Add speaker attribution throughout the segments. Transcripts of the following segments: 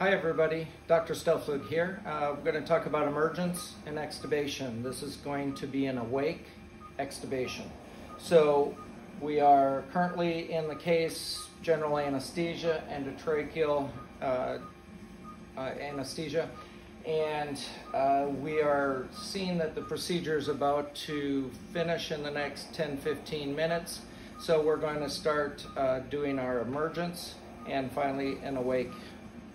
Speaker 1: Hi everybody, Dr. Stelflug here. Uh, we're going to talk about emergence and extubation. This is going to be an awake extubation. So we are currently in the case general anesthesia, endotracheal uh, uh, anesthesia, and uh, we are seeing that the procedure is about to finish in the next 10-15 minutes. So we're going to start uh, doing our emergence and finally an awake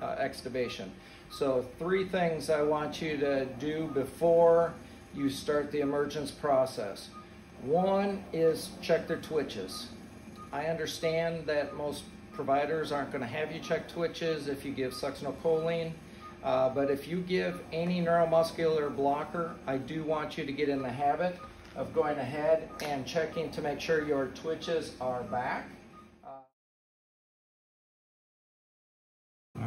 Speaker 1: uh, extubation. So three things I want you to do before you start the emergence process. One is check their twitches. I understand that most providers aren't going to have you check twitches if you give succinylcholine, uh, but if you give any neuromuscular blocker, I do want you to get in the habit of going ahead and checking to make sure your twitches are back.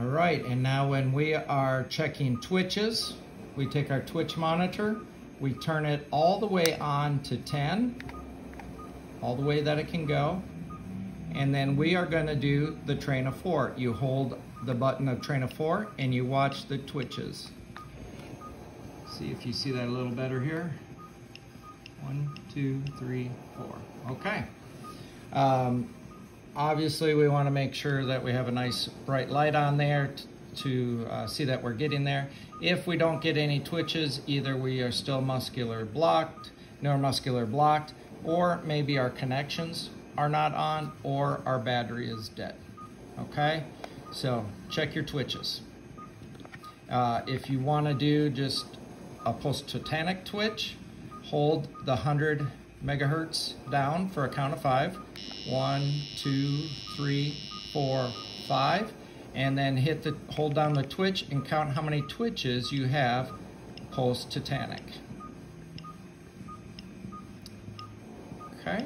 Speaker 1: All right, and now when we are checking twitches, we take our twitch monitor, we turn it all the way on to 10, all the way that it can go, and then we are gonna do the train of four. You hold the button of train of four and you watch the twitches. See if you see that a little better here. One, two, three, four. Okay. Um, Obviously, we want to make sure that we have a nice bright light on there to uh, see that we're getting there. If we don't get any twitches, either we are still muscular blocked, neuromuscular blocked, or maybe our connections are not on, or our battery is dead. Okay, so check your twitches. Uh, if you want to do just a post-tetanic twitch, hold the 100 megahertz down for a count of five. One, two, three, four, five. And then hit the hold down the twitch and count how many twitches you have post-tetanic. Okay.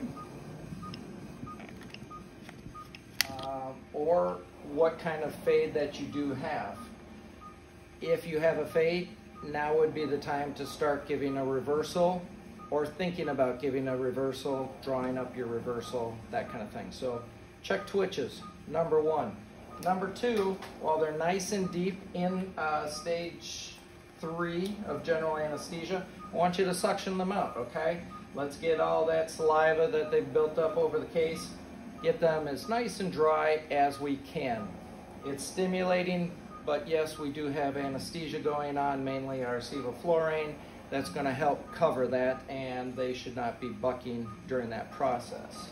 Speaker 1: Uh, or what kind of fade that you do have. If you have a fade, now would be the time to start giving a reversal or thinking about giving a reversal, drawing up your reversal, that kind of thing. So check twitches, number one. Number two, while they're nice and deep in uh, stage three of general anesthesia, I want you to suction them out, okay? Let's get all that saliva that they've built up over the case, get them as nice and dry as we can. It's stimulating, but yes, we do have anesthesia going on, mainly our sevoflurane, that's going to help cover that and they should not be bucking during that process.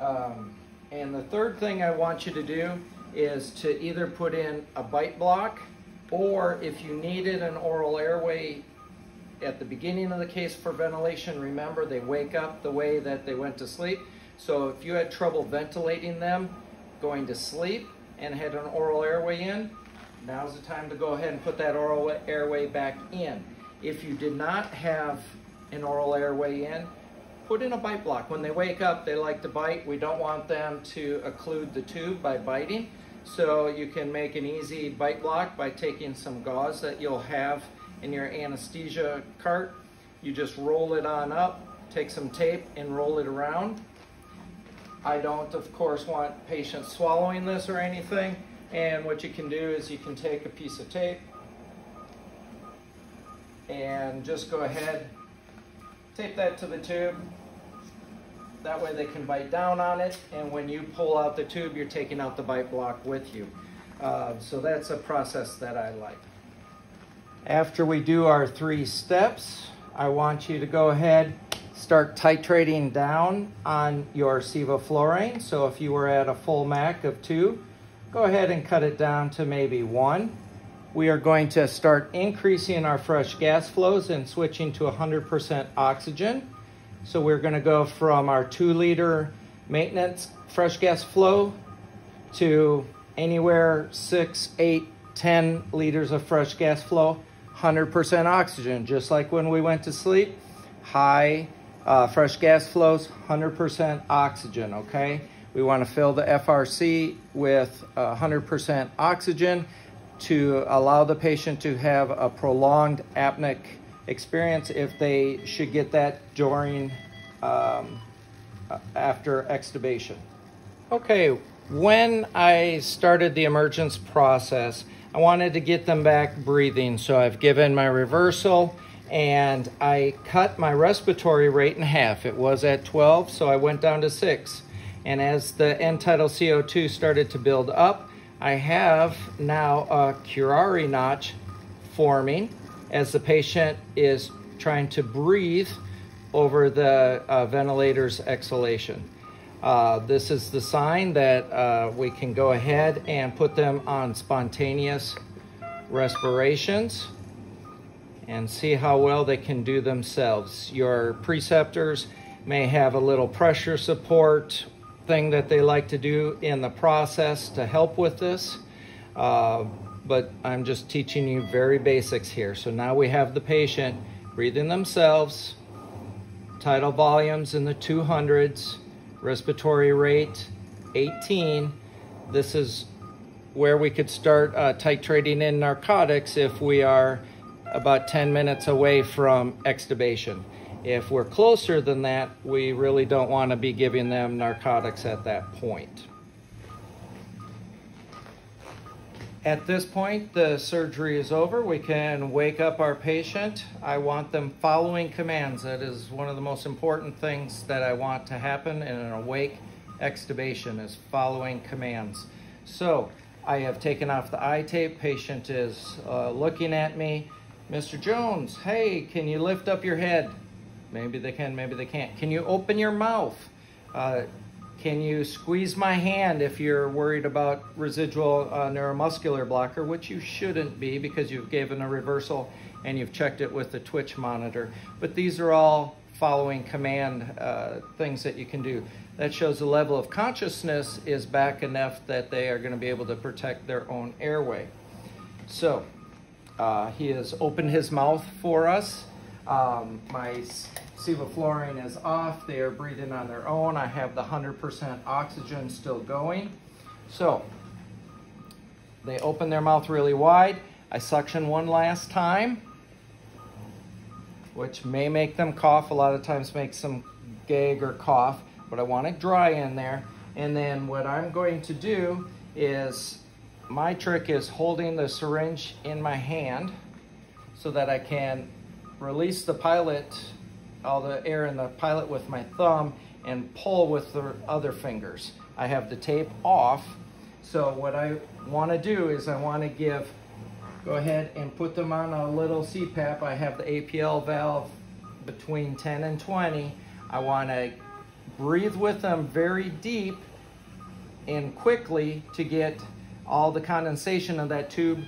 Speaker 1: Um, and the third thing I want you to do is to either put in a bite block or if you needed an oral airway at the beginning of the case for ventilation, remember they wake up the way that they went to sleep. So if you had trouble ventilating them going to sleep and had an oral airway in, Now's the time to go ahead and put that oral airway back in. If you did not have an oral airway in, put in a bite block. When they wake up, they like to bite. We don't want them to occlude the tube by biting. So you can make an easy bite block by taking some gauze that you'll have in your anesthesia cart. You just roll it on up, take some tape and roll it around. I don't, of course, want patients swallowing this or anything. And what you can do is you can take a piece of tape and just go ahead, tape that to the tube. That way they can bite down on it, and when you pull out the tube, you're taking out the bite block with you. Uh, so that's a process that I like. After we do our three steps, I want you to go ahead, start titrating down on your sevoflurane. So if you were at a full MAC of two, go ahead and cut it down to maybe one. We are going to start increasing our fresh gas flows and switching to 100% oxygen. So we're going to go from our two liter maintenance fresh gas flow to anywhere six, eight, 10 liters of fresh gas flow, 100% oxygen, just like when we went to sleep. High uh, fresh gas flows, 100% oxygen, okay? We want to fill the FRC with 100% oxygen to allow the patient to have a prolonged apneic experience if they should get that during um, after extubation. Okay, when I started the emergence process, I wanted to get them back breathing. So I've given my reversal and I cut my respiratory rate in half. It was at 12, so I went down to six. And as the end tidal CO2 started to build up, I have now a curare notch forming as the patient is trying to breathe over the uh, ventilator's exhalation. Uh, this is the sign that uh, we can go ahead and put them on spontaneous respirations and see how well they can do themselves. Your preceptors may have a little pressure support thing that they like to do in the process to help with this. Uh, but I'm just teaching you very basics here. So now we have the patient breathing themselves, tidal volumes in the 200s, respiratory rate 18. This is where we could start uh, titrating in narcotics if we are about 10 minutes away from extubation. If we're closer than that, we really don't want to be giving them narcotics at that point. At this point, the surgery is over. We can wake up our patient. I want them following commands. That is one of the most important things that I want to happen in an awake extubation is following commands. So I have taken off the eye tape. Patient is uh, looking at me. Mr. Jones, hey, can you lift up your head? Maybe they can, maybe they can't. Can you open your mouth? Uh, can you squeeze my hand if you're worried about residual uh, neuromuscular blocker, which you shouldn't be because you've given a reversal and you've checked it with the twitch monitor. But these are all following command uh, things that you can do. That shows the level of consciousness is back enough that they are going to be able to protect their own airway. So uh, he has opened his mouth for us. Um, my sevoflurane is off. They are breathing on their own. I have the 100% oxygen still going. So they open their mouth really wide. I suction one last time, which may make them cough. A lot of times makes them gag or cough, but I want it dry in there. And then what I'm going to do is, my trick is holding the syringe in my hand so that I can release the pilot all the air in the pilot with my thumb and pull with the other fingers. I have the tape off. So what I want to do is I want to give, go ahead and put them on a little CPAP. I have the APL valve between 10 and 20. I want to breathe with them very deep and quickly to get all the condensation of that tube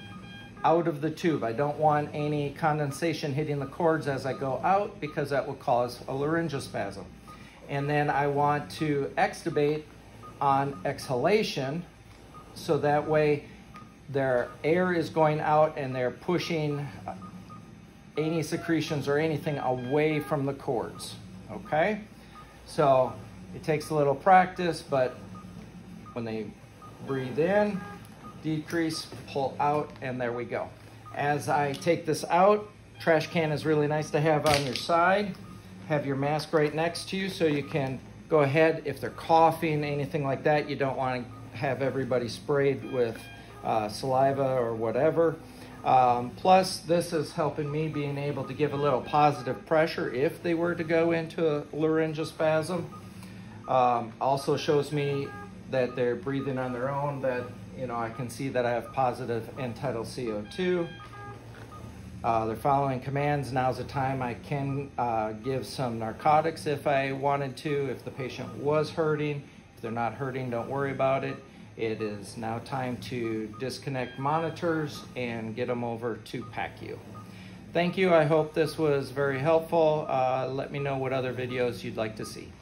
Speaker 1: out of the tube. I don't want any condensation hitting the cords as I go out because that will cause a laryngospasm. And then I want to extubate on exhalation so that way their air is going out and they're pushing any secretions or anything away from the cords, okay? So it takes a little practice, but when they breathe in, decrease, pull out, and there we go. As I take this out, trash can is really nice to have on your side. Have your mask right next to you so you can go ahead, if they're coughing, anything like that, you don't want to have everybody sprayed with uh, saliva or whatever. Um, plus, this is helping me being able to give a little positive pressure if they were to go into a laryngospasm. Um, also shows me that they're breathing on their own, that you know, I can see that I have positive end-tidal CO2. Uh, they're following commands. Now's the time I can uh, give some narcotics if I wanted to, if the patient was hurting. If they're not hurting, don't worry about it. It is now time to disconnect monitors and get them over to PACU. Thank you. I hope this was very helpful. Uh, let me know what other videos you'd like to see.